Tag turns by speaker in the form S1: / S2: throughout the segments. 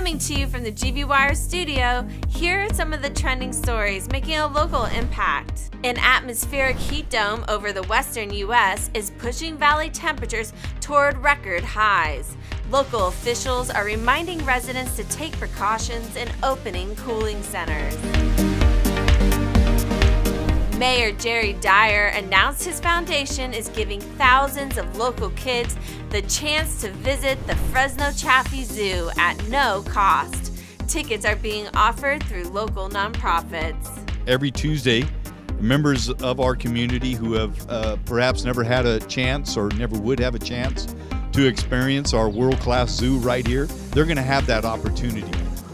S1: Coming to you from the GV Wire studio, here are some of the trending stories making a local impact. An atmospheric heat dome over the western U.S. is pushing valley temperatures toward record highs. Local officials are reminding residents to take precautions in opening cooling centers. Mayor Jerry Dyer announced his foundation is giving thousands of local kids the chance to visit the Fresno Chaffee Zoo at no cost. Tickets are being offered through local nonprofits.
S2: Every Tuesday, members of our community who have uh, perhaps never had a chance or never would have a chance to experience our world class zoo right here, they're going to have that opportunity.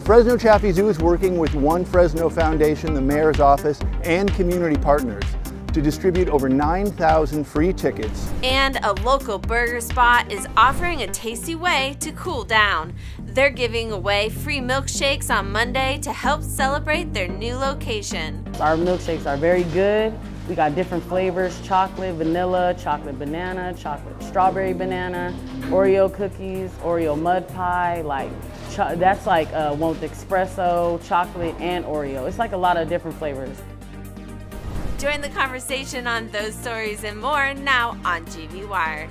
S3: Fresno Chaffee Zoo is working with One Fresno Foundation, the Mayor's Office, and community partners to distribute over 9,000 free tickets.
S1: And a local burger spot is offering a tasty way to cool down. They're giving away free milkshakes on Monday to help celebrate their new location.
S4: Our milkshakes are very good. We got different flavors, chocolate, vanilla, chocolate banana, chocolate strawberry banana, Oreo cookies, Oreo mud pie, like that's like uh, one with espresso, chocolate, and Oreo. It's like a lot of different flavors.
S1: Join the conversation on those stories and more now on GV Wire.